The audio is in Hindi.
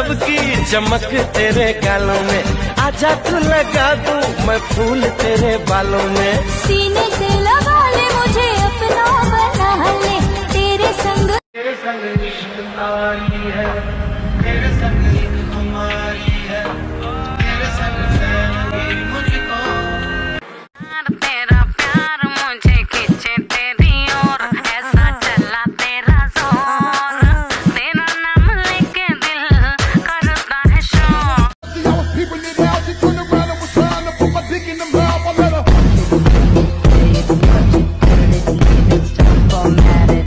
सबकी चमक तेरे गालों में। आजा तू लगा दू मैं फूल तेरे बालों में। सीने से लगा ले मुझे अपना बना ले तेरे संग तेरे संग है तेरे संग it out. She turned around and was trying to put my dick in the mouth. I let her.